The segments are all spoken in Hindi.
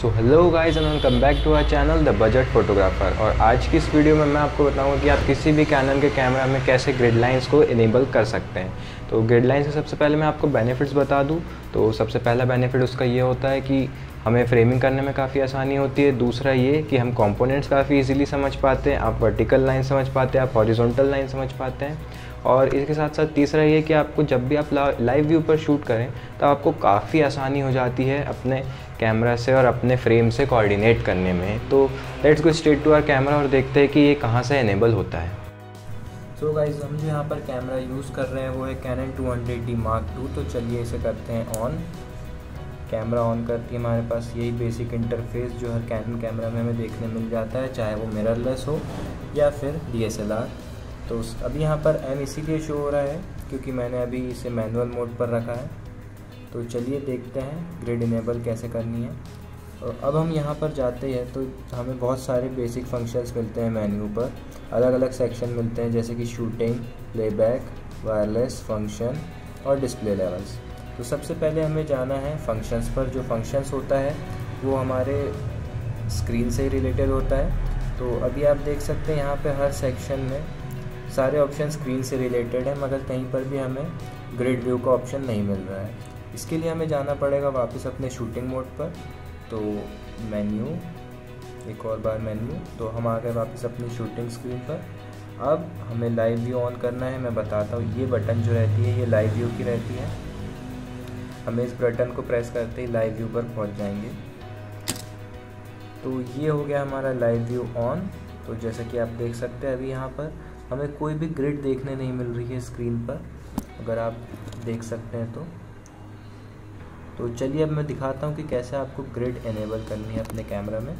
So hello guys and welcome back to our channel the budget photographer और आज की इस वीडियो में मैं आपको बताऊँगा कि आप किसी भी कैनन के कैमरा में कैसे ग्रिड लाइंस को इनेबल कर सकते हैं। तो ग्रिड लाइन से सबसे पहले मैं आपको बेनिफिट्स बता दूँ। तो सबसे पहला बेनिफिट उसका ये होता है कि हमें फ्रेमिंग करने में काफ़ी आसानी होती है। दूसरा ये कि हम कंपोनेंट्स काफ़ी इजीली समझ पाते हैं, आप वर्टिकल लाइन समझ पाते हैं, आप हॉरिजॉन्टल लाइन समझ पाते हैं। और इसके साथ साथ तीसरा ये कि आपको जब भी आप लाइव व्यू पर शूट करें तो आपको काफ़ी आसानी हो जाती है अपने कैमरा से और अपने फ्रेम से कोऑर्डिनेट करने में। तो let's go straight to our camera और देखते हैं कि ये कहाँ से इनेबल होता है। सो so गाइज़ हम जो यहाँ पर कैमरा यूज़ कर रहे हैं, वो है कैनन 200D Mark II तो चलिए इसे करते हैं ऑन कैमरा ऑन करती है हमारे पास। यही बेसिक इंटरफेस जो हर कैनन कैमरा में हमें देखने मिल जाता है, चाहे वो मिररलेस हो या फिर डीएसएलआर तो अभी यहाँ पर एम इसीलिए शो हो रहा है क्योंकि मैंने अभी इसे मैनुअल मोड पर रखा है। तो चलिए देखते हैं ग्रिड इनेबल कैसे करनी है। और अब हम यहाँ पर जाते हैं तो हमें बहुत सारे बेसिक फ़ंक्शंस मिलते हैं मेन्यू पर। अलग अलग सेक्शन मिलते हैं जैसे कि शूटिंग प्लेबैक वायरलेस फ़ंक्शन और डिस्प्ले लेवल्स तो सबसे पहले हमें जाना है फ़ंक्शंस पर। जो फ़ंक्शंस होता है, वो हमारे स्क्रीन से रिलेटेड होता है। तो अभी आप देख सकते हैं यहाँ पे हर सेक्शन में सारे ऑप्शन स्क्रीन से रिलेटेड है, मगर कहीं पर भी हमें ग्रिड व्यू का ऑप्शन नहीं मिल रहा है। इसके लिए हमें जाना पड़ेगा वापस अपने शूटिंग मोड पर। तो मेन्यू एक और बार मेन्यू तो हम आ गए वापस अपनी शूटिंग स्क्रीन पर। अब हमें लाइव व्यू ऑन करना है, मैं बताता हूँ, ये बटन जो रहती है, ये लाइव व्यू की रहती है। हमें इस बटन को प्रेस करते ही लाइव व्यू पर पहुँच जाएँगे। तो ये हो गया हमारा लाइव व्यू ऑन तो जैसा कि आप देख सकते हैं, अभी यहाँ पर हमें कोई भी ग्रिड देखने नहीं मिल रही है स्क्रीन पर, अगर आप देख सकते हैं तो। तो चलिए अब मैं दिखाता हूँ कि कैसे आपको ग्रिड एनेबल करनी है अपने कैमरा में।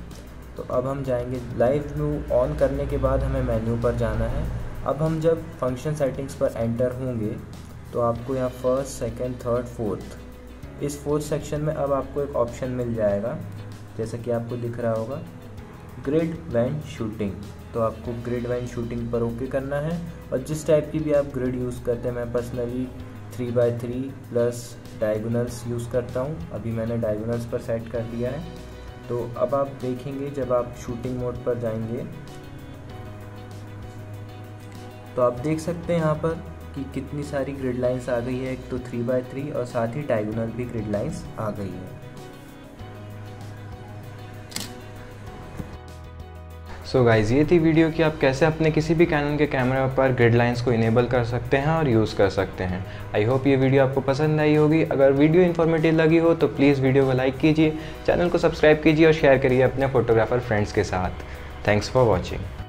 तो अब हम जाएँगे लाइव व्यू ऑन करने के बाद हमें मेन्यू पर जाना है। अब हम जब फ़ंक्शन सेटिंग्स पर एंटर होंगे तो आपको यहाँ फ़र्स्ट सेकंड थर्ड फोर्थ इस फोर्थ सेक्शन में अब आपको एक ऑप्शन मिल जाएगा, जैसा कि आपको दिख रहा होगा। Grid when shooting. तो आपको ग्रिड वैन शूटिंग पर ओके करना है और जिस टाइप की भी आप ग्रिड यूज़ करते हैं, मैं personally three by three plus diagonals use करता हूँ। अभी मैंने डायगोनल्स पर सेट कर दिया है। तो अब आप देखेंगे जब आप शूटिंग मोड पर जाएँगे तो आप देख सकते हैं यहाँ पर कि कितनी सारी ग्रिड लाइंस आ गई है। एक तो थ्री बाय थ्री और साथ ही डायगोनल भी ग्रिड लाइंस आ गई है। सो so गाइज़ ये थी वीडियो कि आप कैसे अपने किसी भी कैनन के कैमरा पर ग्रिड लाइंस को इनेबल कर सकते हैं और यूज़ कर सकते हैं। आई होप ये वीडियो आपको पसंद आई होगी। अगर वीडियो इन्फॉर्मेटिव लगी हो तो प्लीज़ वीडियो को लाइक कीजिए चैनल को सब्सक्राइब कीजिए और शेयर करिए अपने फोटोग्राफर फ्रेंड्स के साथ। Thanks for watching